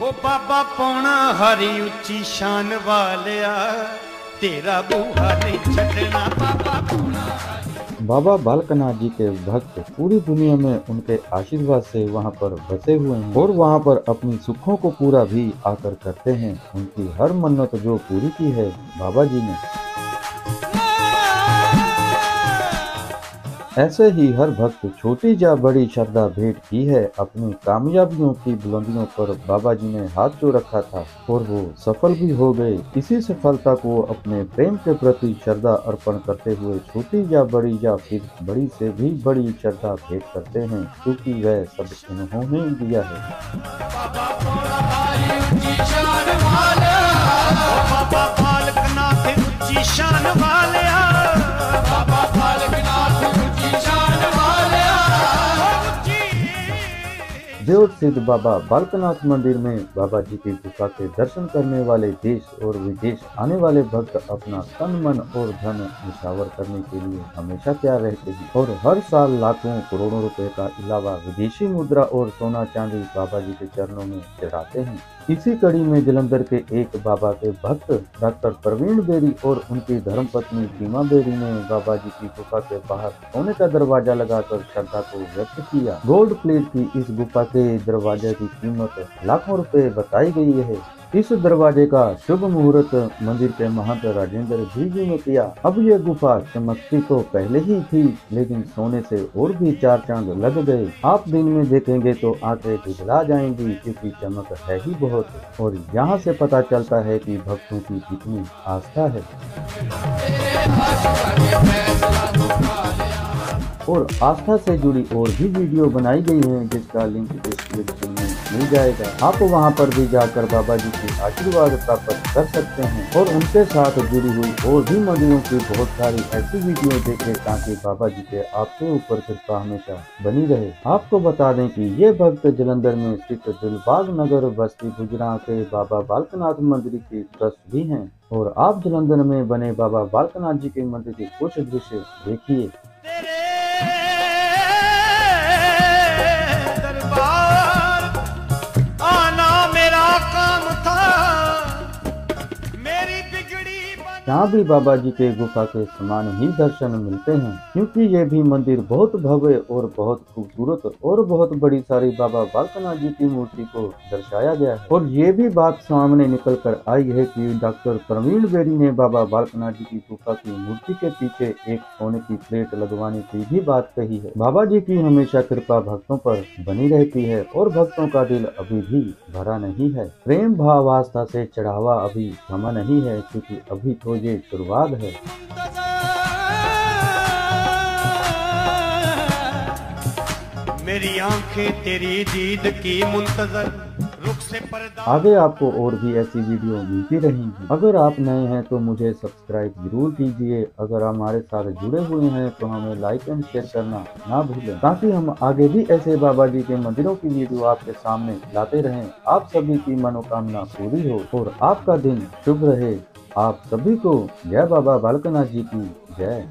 ਉਹ ਬਾਬਾ ਪੌਣਾ ਹਰੀ ਉੱਚੀ ਸ਼ਾਨ ਵਾਲਿਆ ਤੇਰਾ ਬੂਹਾ ਨਹੀਂ ਛੱਡਣਾ ਬਾਬਾ ਪੌਣਾ बाबा बालकनाथ जी के भक्त पूरी दुनिया में उनके आशीर्वाद से वहाँ पर बसे हुए हैं और वहाँ पर अपनी सुखों को पूरा भी आकर करते हैं उनकी हर मन्नत जो पूरी की है बाबा जी ने ऐसे ही हर भक्त छोटी या बड़ी श्रद्धा भेंट की है, अपनी कामयाबियों की बुलंदियों पर बाबा जी ने हाथ जो रखा था और वो सफल भी हो गए। इसी सफलता को अपने प्रेम के प्रति श्रद्धा अर्पण करते हुए छोटी या बड़ी या फिर बड़ी से भी बड़ी श्रद्धा भेंट करते हैं, क्योंकि वह सब इन्होंने दिया है। देव सिद्ध बाबा बालकनाथ मंदिर में बाबा जी की गुफा के दर्शन करने वाले देश और विदेश आने वाले भक्त अपना तन, मन और धन निशावर करने के लिए हमेशा तैयार रहते हैं। और हर साल लाखों करोड़ों रुपए का अलावा विदेशी मुद्रा और सोना चांदी बाबा जी के चरणों में चढ़ाते हैं। इसी कड़ी में जलंधर के एक बाबा के भक्त डॉक्टर प्रवीण बेरी और उनकी धर्मपत्नी सीमा बेरी ने बाबा जी की गुफा के बाहर सोने का दरवाज़ा लगाकर श्रद्धा को व्यक्त किया। गोल्ड प्लेट की इस गुफा के दरवाजे की कीमत लाखों रुपए बताई गई है। इस दरवाजे का शुभ मुहूर्त मंदिर के महंत राजेंद्र जी जी ने किया। अब ये गुफा चमकती तो पहले ही थी, लेकिन सोने से और भी चार चाँद लग गए। आप दिन में देखेंगे तो आँखें पिघला जाएँगी, क्योंकि चमक है ही बहुत। और यहाँ से पता चलता है कि भक्तों की कितनी आस्था है। और आस्था से जुड़ी और भी वीडियो बनाई गई है, जिसका लिंक डिस्क्रिप्शन में मिल जाएगा। आप वहाँ पर भी जाकर बाबा जी के आशीर्वाद प्राप्त कर सकते हैं और उनके साथ जुड़ी हुई और भी मंदिरों की बहुत सारी ऐसी वीडियो देखें, ताकि बाबा जी के आपके ऊपर कृपा हमेशा बनी रहे। आपको बता दें कि ये भक्त जलंधर में स्थित दिलबाग नगर बस्ती गुजरा के बाबा बालकनाथ मंदिर के ट्रस्ट भी हैं। और आप जलंधर में बने बाबा बालकनाथ जी के मंदिर के कुछ दृश्य देखिए। यहाँ भी बाबा जी के गुफा के समान ही दर्शन मिलते हैं। क्योंकि ये भी मंदिर बहुत भव्य और बहुत खूबसूरत और बहुत बड़ी सारी बाबा बालकनाथ जी की मूर्ति को दर्शाया गया है। और ये भी बात सामने निकल कर आई है कि डॉक्टर प्रवीण बेरी ने बाबा बालकनाथ जी की गुफा की मूर्ति के पीछे एक सोने की प्लेट लगवाने की भी बात कही है। बाबा जी की हमेशा कृपा भक्तों पर बनी रहती है और भक्तों का दिल अभी भी भरा नहीं है। प्रेम भाव आस्था से चढ़ावा अभी थमा नहीं है, क्योंकि अभी तो ये शुरुआत है। मेरी आँखें तेरी दीद की मुंतजर आगे आपको और भी ऐसी वीडियो मिलती रहेंगी। अगर आप नए हैं तो मुझे सब्सक्राइब ज़रूर कीजिए। अगर हमारे साथ जुड़े हुए हैं तो हमें लाइक एंड शेयर करना ना भूलें। ताकि हम आगे भी ऐसे बाबा जी के मंदिरों की वीडियो आपके सामने लाते रहें। आप सभी की मनोकामना पूरी हो और आपका दिन शुभ रहे। आप सभी को जय बाबा बालकनाथ जी की जय।